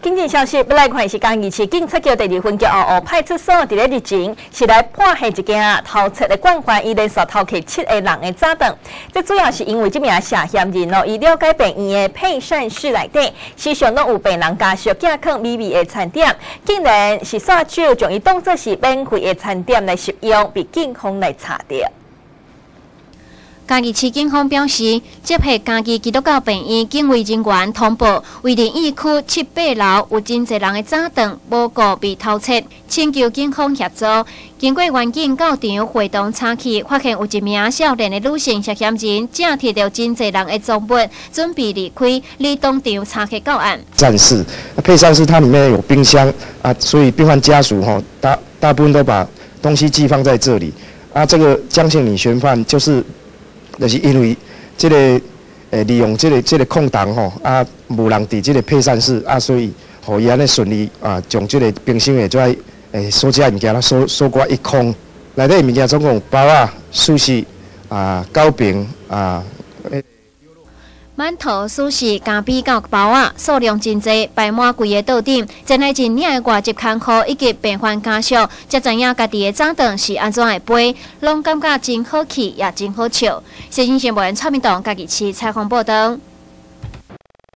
今日消息，不来看是江义市警察局第二分局二号派出所伫咧日前是来破获一件偷窃的惯犯，伊连续偷窃七个人的炸弹。这主要是因为这名涉嫌人哦，伊了解病院的配膳室内底，时常拢有病人家属寄放美味的餐点，竟然是煞手将伊当作是免费的餐点来食用，被警方来查到。嘉义市警方表示，接获嘉义基督教病院警卫人员通报，位于疫区七八楼有真侪人的早顿无故被偷窃，请求警方协助。经过环境到场会动查起，发现有一名少年的女性涉嫌人，正摕着真侪人的赃物，准备离开，离当场查起到案。战士，配上是它里面有冰箱啊，所以病患家属哈大大部分都把东西寄放在这里啊。这个江姓女嫌犯就是。就是因为这个诶，利用这个这个空档吼，啊，无人伫这个配膳室啊，所以互伊安尼顺利啊，将这个冰箱的遮诶所加物件啦，收收刮一空，内底物件总共包啊、寿司啊、糕饼啊。馒头、寿司、咖啡、到包啊，数量真多，摆满规个桌顶。真来真领的外籍看客以及病患家属，才知影家己的早顿是安怎的背，拢感觉真好气，也真好笑。新闻新闻，蔡明东家己去采访报道。